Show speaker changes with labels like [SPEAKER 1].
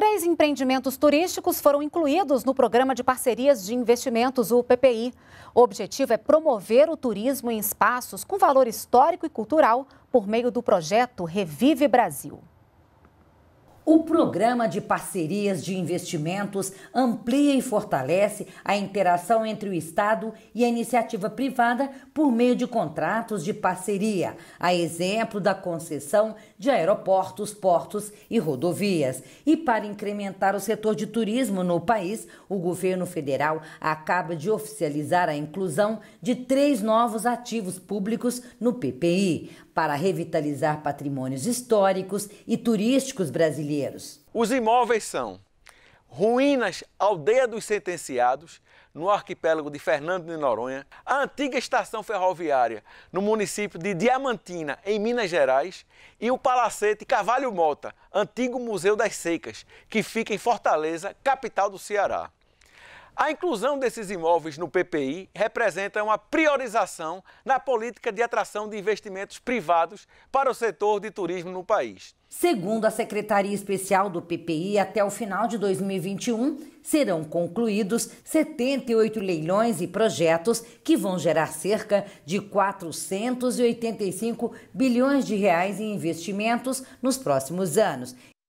[SPEAKER 1] Três empreendimentos turísticos foram incluídos no Programa de Parcerias de Investimentos, o PPI. O objetivo é promover o turismo em espaços com valor histórico e cultural por meio do projeto Revive Brasil.
[SPEAKER 2] O programa de parcerias de investimentos amplia e fortalece a interação entre o Estado e a iniciativa privada por meio de contratos de parceria, a exemplo da concessão de aeroportos, portos e rodovias. E para incrementar o setor de turismo no país, o governo federal acaba de oficializar a inclusão de três novos ativos públicos no PPI para revitalizar patrimônios históricos e turísticos brasileiros.
[SPEAKER 3] Os imóveis são Ruínas Aldeia dos Sentenciados, no arquipélago de Fernando de Noronha, a antiga estação ferroviária no município de Diamantina, em Minas Gerais, e o Palacete Cavalho Mota, antigo Museu das Secas, que fica em Fortaleza, capital do Ceará. A inclusão desses imóveis no PPI representa uma priorização na política de atração de investimentos privados para o setor de turismo no país.
[SPEAKER 2] Segundo a Secretaria Especial do PPI, até o final de 2021 serão concluídos 78 leilões e projetos que vão gerar cerca de 485 bilhões de reais em investimentos nos próximos anos.